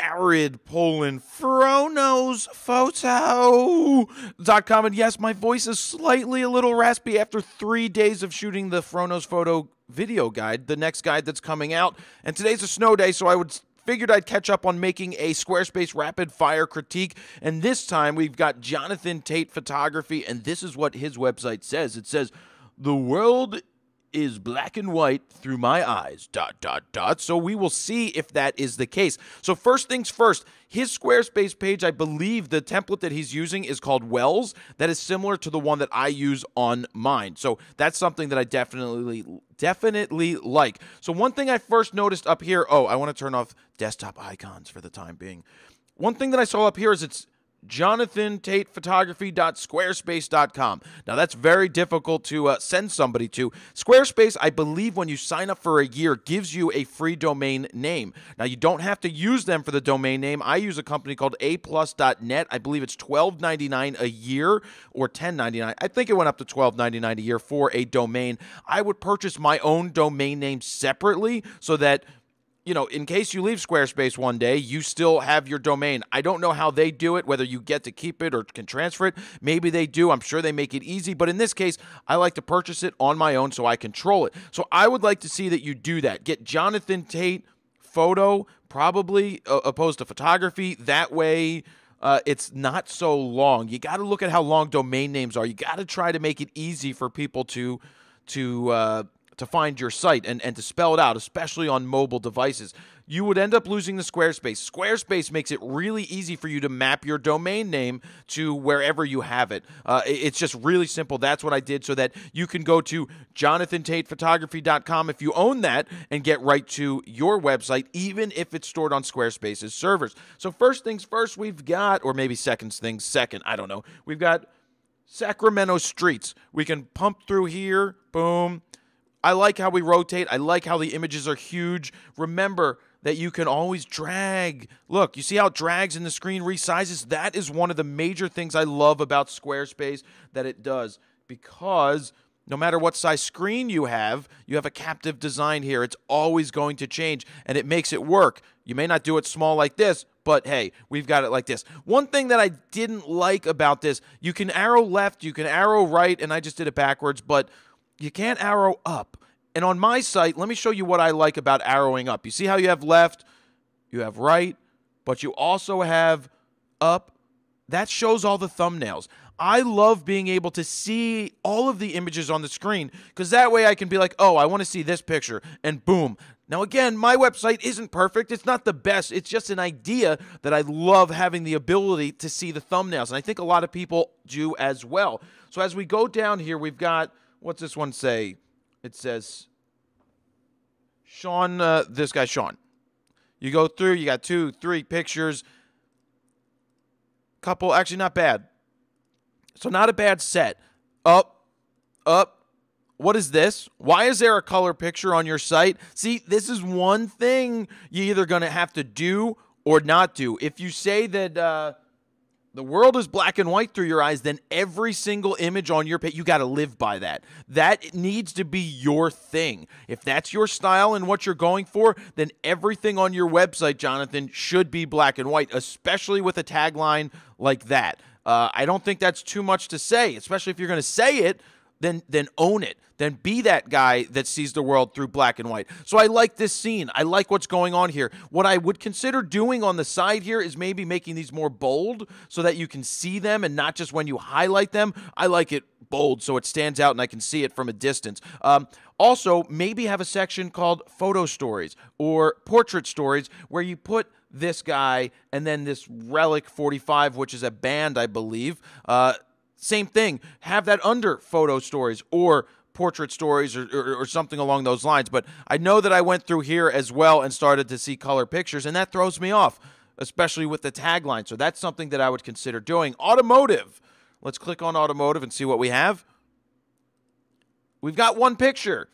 Jared Polin, FroKnows Photo.com. And yes, my voice is slightly a little raspy after three days of shooting the FroKnows Photo video guide, the next guide that's coming out. And today's a snow day, so I would figured I'd catch up on making a Squarespace rapid fire critique. And this time we've got Jonathan Tate Photography, and this is what his website says. It says, The world is black and white through my eyes dot dot dot. So we will see if that is the case. So first things first his squarespace page i believe the template that he's using is called wells. That is similar to the one that i use on mine. So that's something that i definitely definitely like. So one thing i first noticed up here oh i want to turn off desktop icons for the time being. One thing that i saw up here is it's Jonathan Tate Photography.squarespace.com. Now, that's very difficult to uh, send somebody to. Squarespace, I believe, when you sign up for a year, gives you a free domain name. Now, you don't have to use them for the domain name. I use a company called aplus.net. I believe it's $12.99 a year or $10.99. I think it went up to $12.99 a year for a domain. I would purchase my own domain name separately so that you know, in case you leave Squarespace one day, you still have your domain. I don't know how they do it, whether you get to keep it or can transfer it. Maybe they do. I'm sure they make it easy. But in this case, I like to purchase it on my own so I control it. So I would like to see that you do that. Get Jonathan Tate photo, probably uh, opposed to photography. That way, uh, it's not so long. You got to look at how long domain names are. You got to try to make it easy for people to to uh, to find your site and, and to spell it out, especially on mobile devices. You would end up losing the Squarespace. Squarespace makes it really easy for you to map your domain name to wherever you have it. Uh, it's just really simple. That's what I did so that you can go to jonathantatephotography.com if you own that and get right to your website, even if it's stored on Squarespace's servers. So, first things first, we've got, or maybe second things second, I don't know, we've got Sacramento streets. We can pump through here, boom I like how we rotate. I like how the images are huge. Remember that you can always drag. Look, you see how it drags and the screen resizes? That is one of the major things I love about Squarespace that it does because no matter what size screen you have, you have a captive design here. It's always going to change and it makes it work. You may not do it small like this, but hey, we've got it like this. One thing that I didn't like about this, you can arrow left, you can arrow right, and I just did it backwards, but you can't arrow up. And on my site, let me show you what I like about arrowing up. You see how you have left, you have right, but you also have up. That shows all the thumbnails. I love being able to see all of the images on the screen because that way I can be like, oh, I want to see this picture, and boom. Now, again, my website isn't perfect. It's not the best. It's just an idea that I love having the ability to see the thumbnails. And I think a lot of people do as well. So, as we go down here, we've got what's this one say? It says Sean, uh, this guy, Sean. You go through, you got two, three pictures. Couple, actually, not bad. So, not a bad set. Up, up. What is this? Why is there a color picture on your site? See, this is one thing you're either going to have to do or not do. If you say that, uh, the world is black and white through your eyes, then every single image on your page, you got to live by that. That needs to be your thing. If that's your style and what you're going for, then everything on your website, Jonathan, should be black and white, especially with a tagline like that. Uh, I don't think that's too much to say, especially if you're going to say it then then own it. Then be that guy that sees the world through black and white. So I like this scene. I like what's going on here. What I would consider doing on the side here is maybe making these more bold so that you can see them and not just when you highlight them. I like it bold so it stands out and I can see it from a distance. Um, also, maybe have a section called photo stories or portrait stories where you put this guy and then this Relic 45, which is a band, I believe. Uh, same thing. Have that under photo stories or portrait stories or, or, or, something along those lines. But I know that I went through here as well and started to see color pictures, and that throws me off, especially with the tagline. So that's something that I would consider doing. Automotive. Let's click on automotive and see what we have. We've got one picture.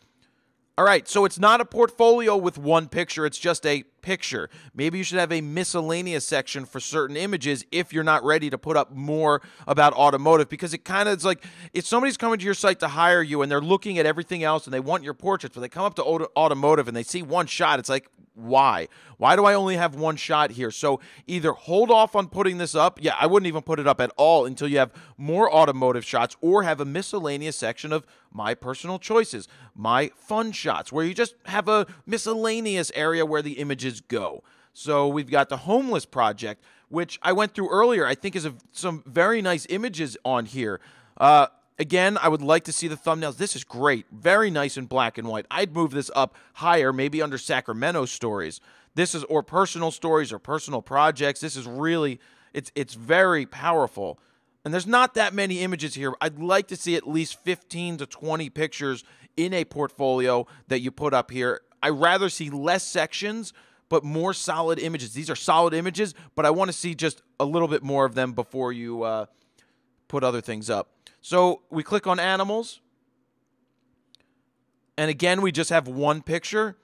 All right, so it's not a portfolio with one picture, it's just a picture. Maybe you should have a miscellaneous section for certain images if you're not ready to put up more about automotive because it kind of is like if somebody's coming to your site to hire you and they're looking at everything else and they want your portraits, but they come up to auto- automotive and they see one shot, it's like, why? Why do I only have one shot here? So either hold off on putting this up. Yeah, I wouldn't even put it up at all until you have more automotive shots or have a miscellaneous section of my personal choices, my fun shots, where you just have a miscellaneous area where the images go. So we've got the homeless project, which I went through earlier. I think is a, some very nice images on here. Uh, Again, I would like to see the thumbnails. This is great. Very nice in black and white. I'd move this up higher, maybe under Sacramento stories. This is or personal stories or personal projects. This is really it's it's very powerful. And there's not that many images here. I'd like to see at least 15 to 20 pictures in a portfolio that you put up here. I rather see less sections but more solid images. These are solid images, but I want to see just a little bit more of them before you uh, put other things up. So we click on animals. And again, we just have one picture.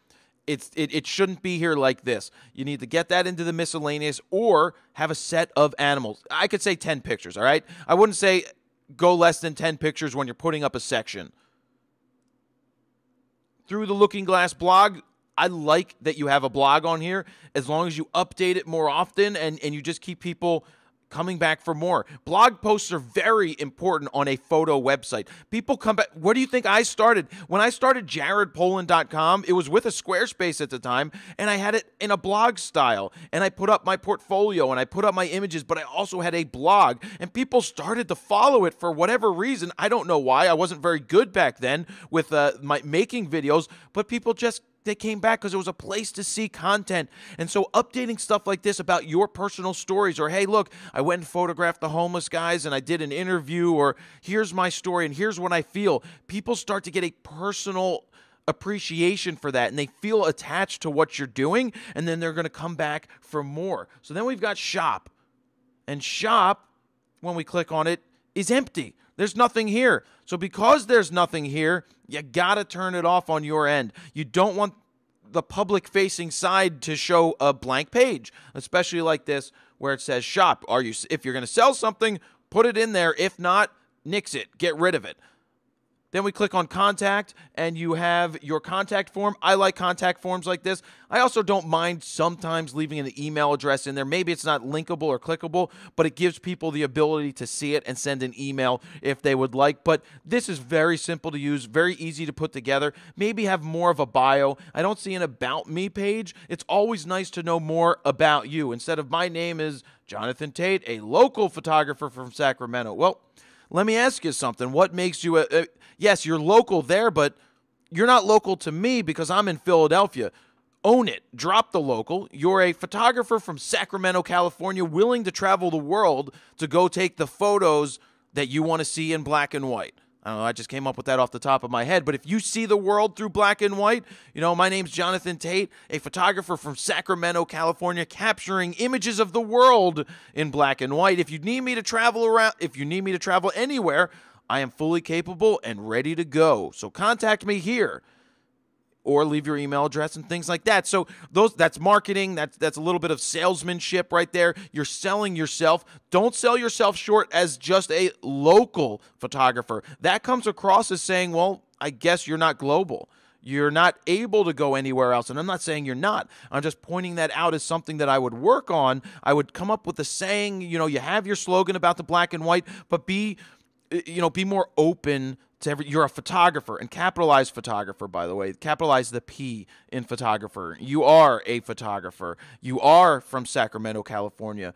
It's it, it shouldn't be here like this. You need to get that into the miscellaneous or have a set of animals. I could say 10 pictures, all right? I wouldn't say go less than 10 pictures when you're putting up a section. Through the Looking Glass blog, I like that you have a blog on here as long as you update it more often and, and you just keep people coming back for more. Blog posts are very important on a photo website. People come back. Where do you think I started? When I started jaredpolin.com, it was with a Squarespace at the time, and I had it in a blog style. And I put up my portfolio and I put up my images, but I also had a blog, and people started to follow it for whatever reason. I don't know why. I wasn't very good back then with uh, my making videos, but people just they came back because it was a place to see content. And so updating stuff like this about your personal stories or hey, look, I went and photographed the homeless guys and I did an interview or here's my story and here's what I feel. People start to get a personal appreciation for that and they feel attached to what you're doing and then they're going to come back for more. So then we've got shop. And shop when we click on it is empty. There's nothing here. So because there's nothing here, you got to turn it off on your end. You don't want the public facing side to show a blank page, especially like this where it says shop. Are you if you're going to sell something, put it in there. If not, nix it. Get rid of it. Then we click on contact and you have your contact form. I like contact forms like this. I also don't mind sometimes leaving an email address in there. Maybe it's not linkable or clickable, but it gives people the ability to see it and send an email if they would like. But this is very simple to use, very easy to put together. Maybe have more of a bio. I don't see an about me page. It's always nice to know more about you. Instead of my name is Jonathan Tate, a local photographer from Sacramento. Well, let me ask you something. What makes you a, a yes, you're local there, but you're not local to me because I'm in Philadelphia. Own it. Drop the local. You're a photographer from Sacramento, California, willing to travel the world to go take the photos that you want to see in black and white. I don't know, I just came up with that off the top of my head. But if you see the world through black and white, you know, my name's Jonathan Tate, a photographer from Sacramento, California, capturing images of the world in black and white. If you need me to travel around, if you need me to travel anywhere, I am fully capable and ready to go. So contact me here or leave your email address and things like that. So those that's marketing, that's that's a little bit of salesmanship right there. You're selling yourself. Don't sell yourself short as just a local photographer. That comes across as saying, "Well, I guess you're not global." You're not able to go anywhere else. And I'm not saying you're not. I'm just pointing that out as something that I would work on. I would come up with a saying, you know, you have your slogan about the black and white, but be Uh, you know, be more open to every you're a photographer and capitalize photographer by the way capitalize the p in photographer. You are a photographer. You are from sacramento california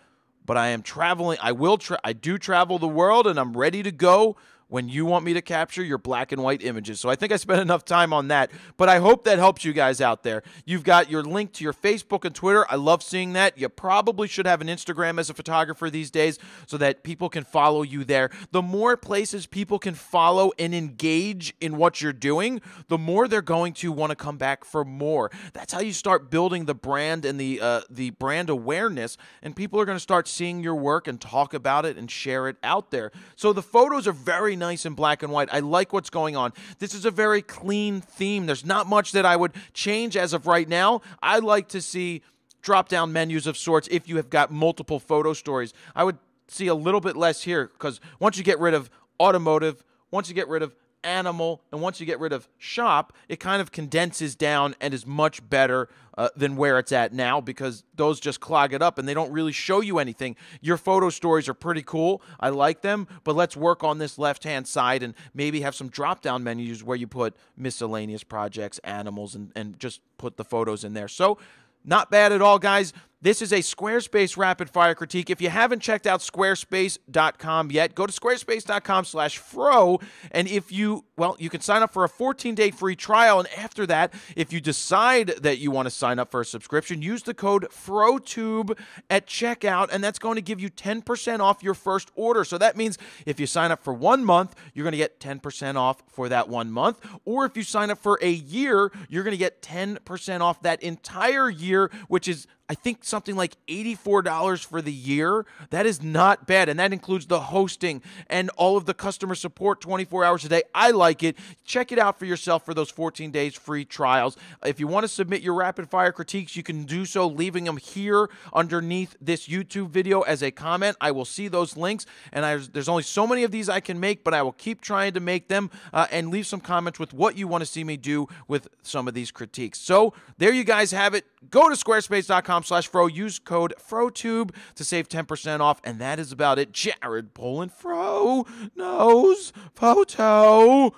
but i am traveling i will tra- i do travel the world and i'm ready to go when you want me to capture your black and white images. So I think I spent enough time on that, but I hope that helps you guys out there. You've got your link to your Facebook and Twitter. I love seeing that. You probably should have an Instagram as a photographer these days so that people can follow you there. The more places people can follow and engage in what you're doing, the more they're going to want to come back for more. That's how you start building the brand and the uh, the brand awareness, and people are going to start seeing your work and talk about it and share it out there. So the photos are very nice in black and white. I like what's going on. This is a very clean theme. There's not much that I would change as of right now. I like to see drop down menus of sorts if you have got multiple photo stories. I would see a little bit less here because once you get rid of automotive, once you get rid of animal, and once you get rid of shop, it kind of condenses down and is much better uh, than where it's at now because those just clog it up and they don't really show you anything. Your photo stories are pretty cool. I like them, but let's work on this left hand side and maybe have some drop down menus where you put miscellaneous projects, animals, and, and just put the photos in there. So, not bad at all, guys. This is a Squarespace rapid fire critique. If you haven't checked out squarespace.com yet, go to squarespace.com/fro and if you well, you can sign up for a 14-day free trial and after that, if you decide that you want to sign up for a subscription, use the code FROTUBE at checkout and that's going to give you 10% off your first order. So that means if you sign up for 1 month, you're going to get 10% off for that 1 month, or if you sign up for a year, you're going to get 10% off that entire year, which is I think something like $84 for the year. That is not bad. And that includes the hosting and all of the customer support 24 hours a day. I like it. Check it out for yourself for those 14 days free trials. If you want to submit your rapid fire critiques, you can do so leaving them here underneath this YouTube video as a comment. I will see those links. And I, there's only so many of these I can make, but I will keep trying to make them uh, and leave some comments with what you want to see me do with some of these critiques. So there you guys have it. Go to squarespace.com slash fro. Use code FROTUBE to save 10% off. And that is about it. Jared Polin Fro knows photo.com.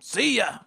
See ya.